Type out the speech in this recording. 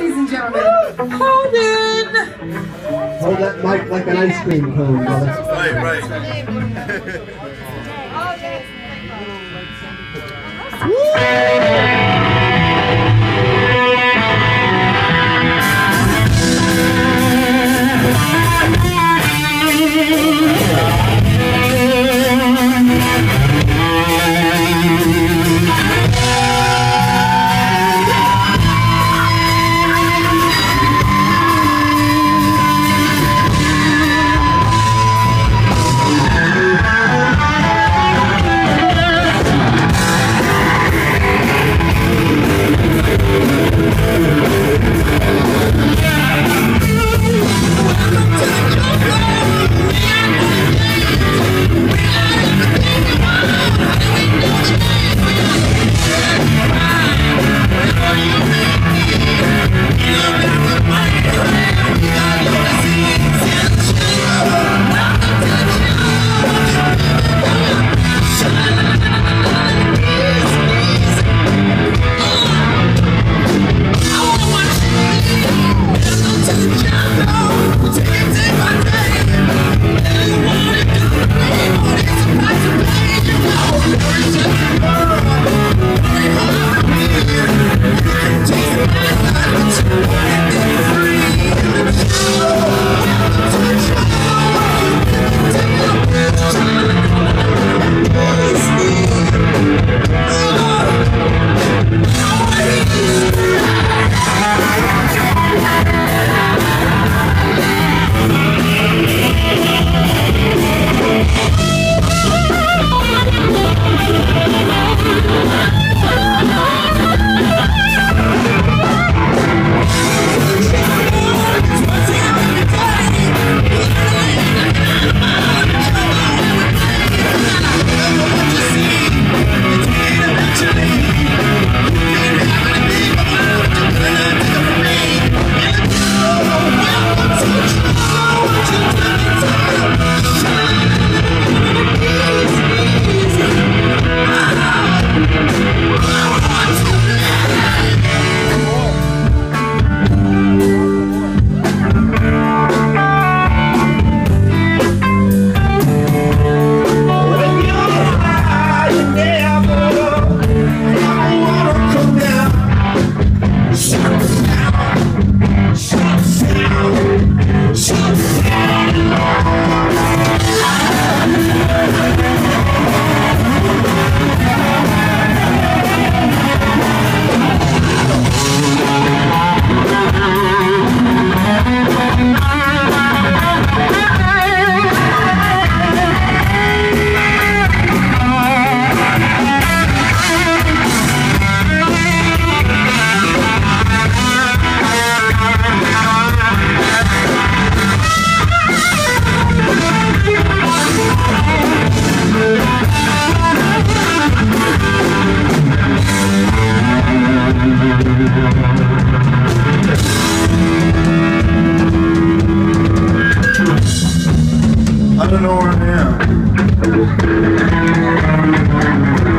ladies and gentlemen, Holden. Hold that mic like an ice cream cone, brother. Right, right. I don't know where I am.